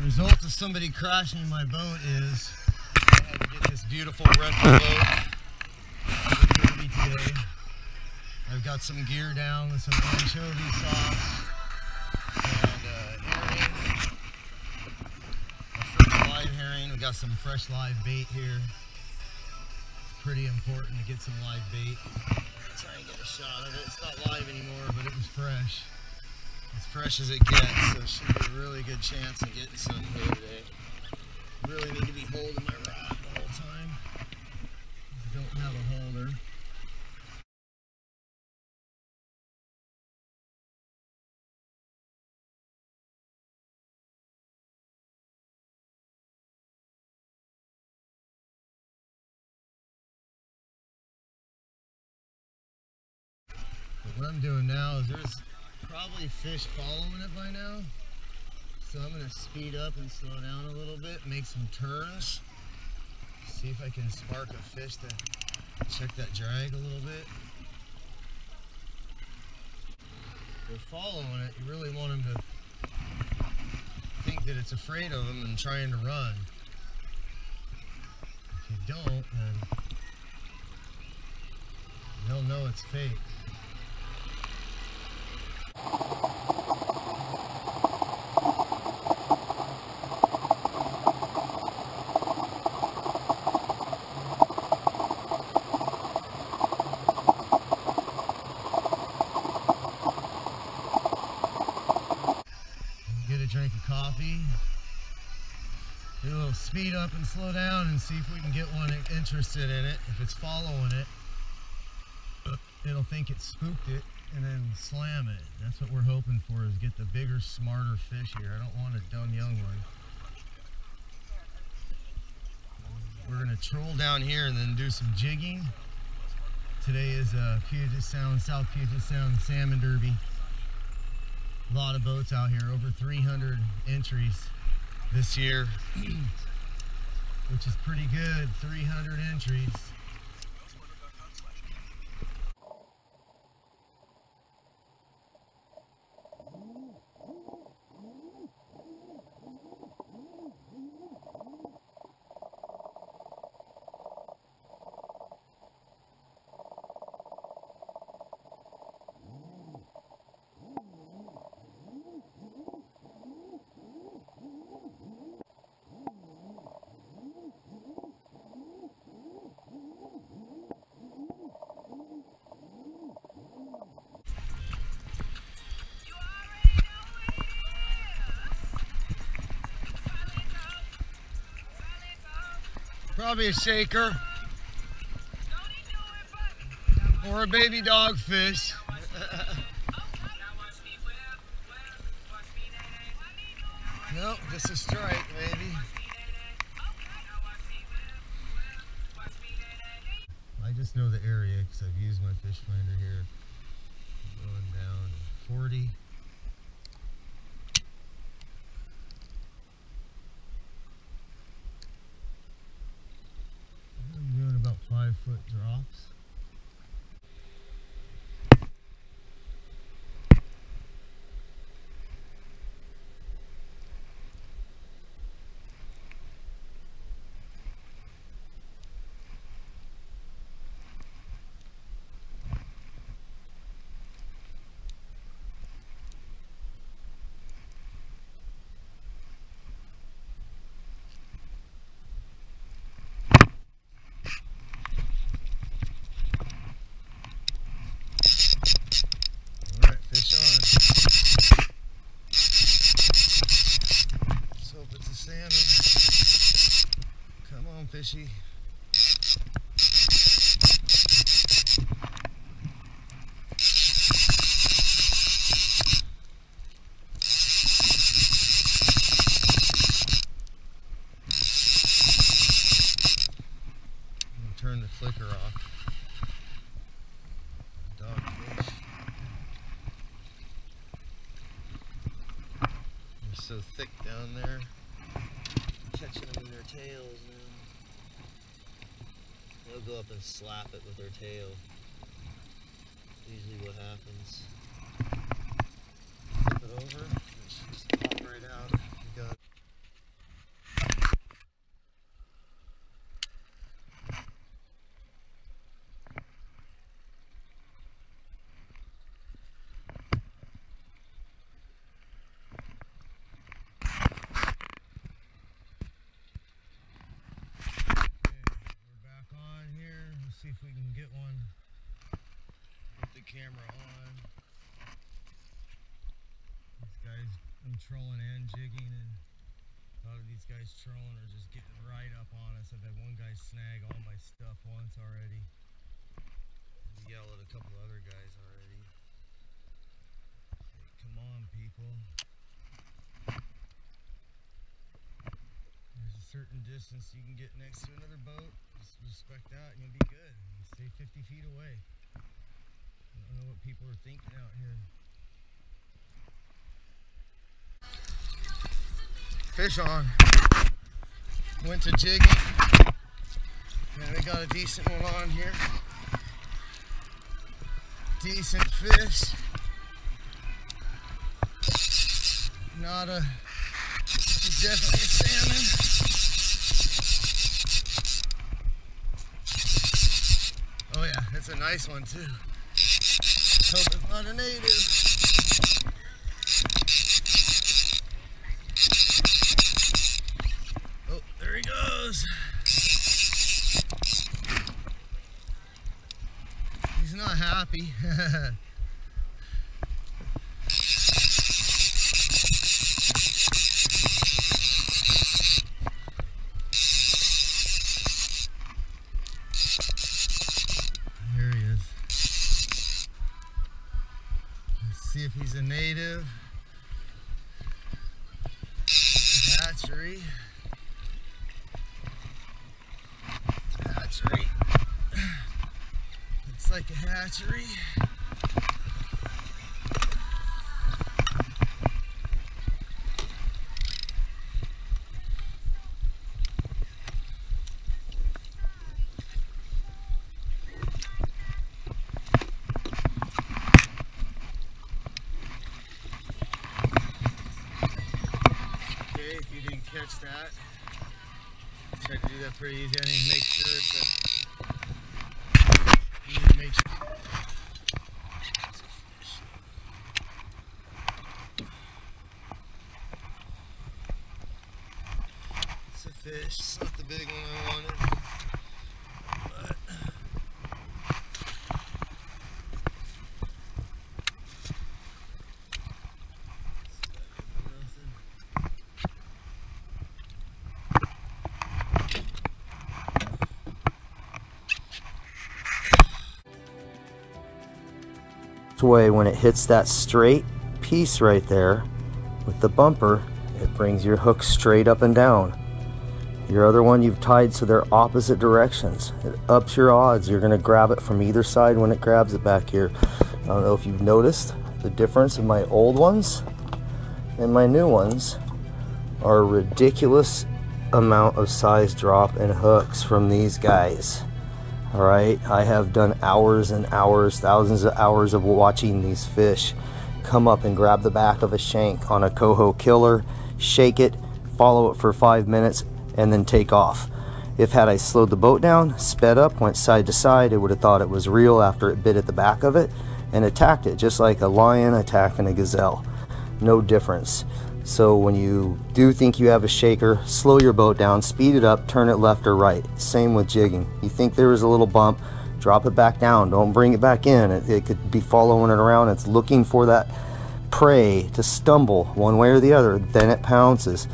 The result of somebody crashing my boat is I had to get this beautiful rental boat today. I've got some gear down with some anchovy sauce and uh, herring, a fresh live herring. We got some fresh live bait here. It's pretty important to get some live bait. Try and get a shot of it. It's not live anymore, but it was fresh as fresh as it gets, so should be a really good chance of getting some here today. Really need to be holding my rod the whole time. I don't have a holder. What I'm doing now is there's probably fish following it by now. So I'm gonna speed up and slow down a little bit, make some turns. See if I can spark a fish to check that drag a little bit. They're following it, you really want them to think that it's afraid of them and trying to run. If you don't, then they'll know it's fake. get a drink of coffee, do a little speed up and slow down and see if we can get one interested in it. If it's following it, it'll think it spooked it and then slam it. That's what we're hoping for is get the bigger, smarter fish here. I don't want a dumb young one. We're gonna troll down here and then do some jigging. Today is uh, Puget Sound, South Puget Sound Salmon Derby. A lot of boats out here, over 300 entries this year, which is pretty good. 300 entries. Probably a shaker or a baby dogfish. nope, just a strike, baby. I just know the area because I've used my fish finder here. Going down to 40. I'm doing about five foot drops. All right, fish on. Let's hope it's a salmon. Come on, fishy. Turn the flicker off. Dogfish. They're so thick down there. Catching them in their tails, man. They'll go up and slap it with their tail. Usually what happens. Flip it over, and just pop right out. You got camera on. These guys, I'm trolling and jigging, and a lot of these guys trolling are just getting right up on us. I've had one guy snag all my stuff once already. He yelled at a couple other guys already. Come on, people. There's a certain distance you can get next to another boat. Just respect that and you'll be good. Stay 50 feet away. Know what people are thinking out here. Fish on. Went to jigging. And we got a decent one on here. Decent fish. Not a, definitely a salmon. Oh yeah, that's a nice one too. Hope it's not a native. Oh, there he goes. He's not happy. There he is. Let's see if he's a native. Hatchery. Hatchery. Looks like a hatchery. Okay, if you didn't catch that, try to do that pretty easy. I need to make sure it's a. Need to make sure. It's a fish. It's not the big one I wanted. But nothing. Way when it hits that straight piece right there with the bumper, it brings your hook straight up and down. Your other one you've tied so they're opposite directions. It ups your odds. You're going to grab it from either side when it grabs it back here. I don't know if you've noticed the difference in my old ones and my new ones are a ridiculous amount of size drop and hooks from these guys. All right, I have done hours and hours, thousands of hours of watching these fish come up and grab the back of a shank on a coho killer, shake it, follow it for five minutes, and then take off. If had I slowed the boat down, sped up, went side to side, it would have thought it was real after it bit at the back of it and attacked it, just like a lion attacking a gazelle. No difference. So when you do think you have a shaker, slow your boat down, speed it up, turn it left or right. Same with jigging. You think there is a little bump, drop it back down. Don't bring it back in. It, it could be following it around. It's looking for that prey to stumble one way or the other. Then it pounces.